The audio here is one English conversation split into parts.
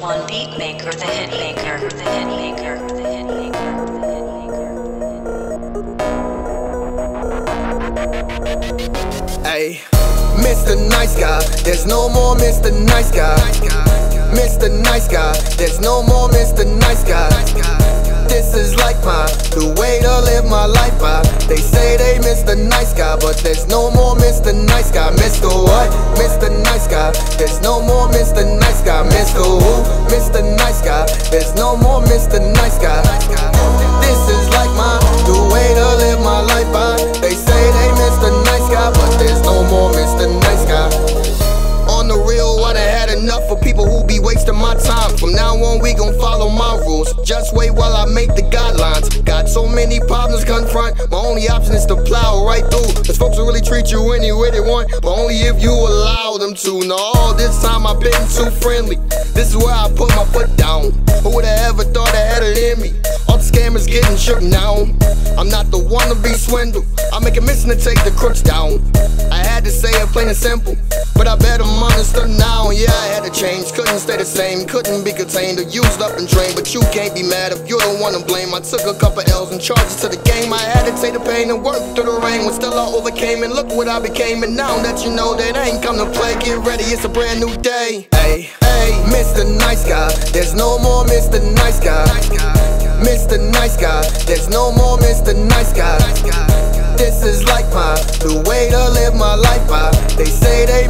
One beat maker, the hit maker, the hit maker, the hit maker, the hit maker. Hey, Mr. Nice Guy, there's no more Mr. Nice Guy. Mr. Nice Guy, there's no more Mr. Nice Guy. This is like my the way to live my life by. They say they miss the Nice Guy, but there's no more Mr. Nice Guy. Mr. What? Mr. Nice Guy. There's no more Mr. Nice Guy. Mr. Who? Mr. Nice Guy. There's no more Mr. Nice Guy. This is gon' follow my rules. Just wait while I make the guidelines. Got so many problems confront. My only option is to plow right through. Cause folks will really treat you any way they want, but only if you allow them to. Now, all this time I've been too friendly. This is where I put my foot down. Who would've ever thought I had it in me? All the scammers getting shook now. I'm not the one to be swindled. I make a mission to take the crooks down. I had to say it plain and simple, but I bet them understood now. Yeah, I had to change, couldn't stay the same, couldn't be contained or used up and drained. But you can't be mad if you're the one to blame. I took a couple L's and charges to the game. I had to take the pain and work through the rain. When still I overcame and look what I became. And now that you know that I ain't come to play, get ready, it's a brand new day. Hey, hey, Mr. Nice Guy, there's no more Mr. Nice Guy. Mr. Nice Guy, there's no more Mr. Nice Guy. This is like my the way to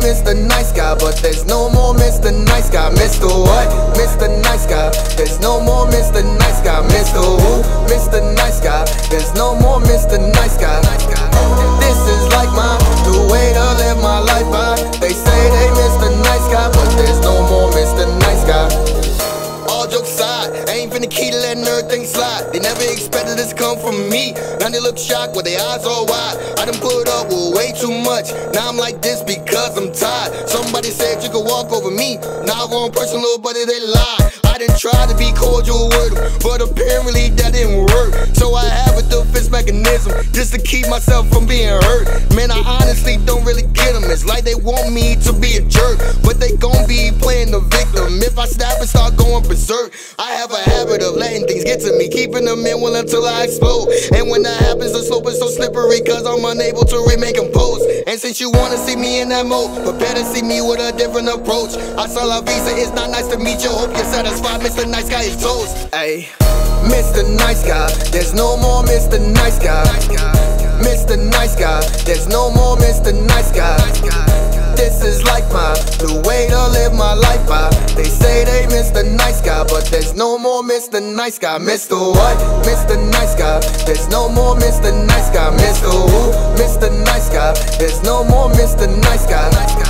Mr. Nice Guy, but there's no more Mr. Nice Guy. Mr. What? Mr. Nice Guy. There's no more Mr. Nice Guy. Mr. Who? Mr. Nice letting everything slide. They never expected this come from me. Now they look shocked with their eyes all wide. I done put up with way too much. Now I'm like this because I'm tired. Somebody said you could walk over me. Now wrong person, little buddy, they lie. I didn't try to be cordial with them, but apparently that didn't work. So I have a defense mechanism just to keep myself from being hurt. Man, really get them. It's like they want me to be a jerk, but they gon' be playing the victim. If I snap and start going berserk, I have a habit of letting things get to me, keeping them in well until I explode. And when that happens, the slope is so slippery, cause I'm unable to remain composed. And since you wanna see me in that mode, but better see me with a different approach. I saw la visa, it's not nice to meet you. Hope you're satisfied, Mr. Nice Guy is toast. Ayy, Mr. Nice Guy, there's no more Mr. Nice Guy. Nice Guy, there's no more Mr. Nice Guy. This is like my the way to live my life by. They say they Mr. Nice Guy, but there's no more Mr. Nice Guy. Mr. What? Mr. Nice Guy. There's no more Mr. Nice Guy. Mr. Who? Mr. Nice Guy. There's no more Mr. Nice Guy.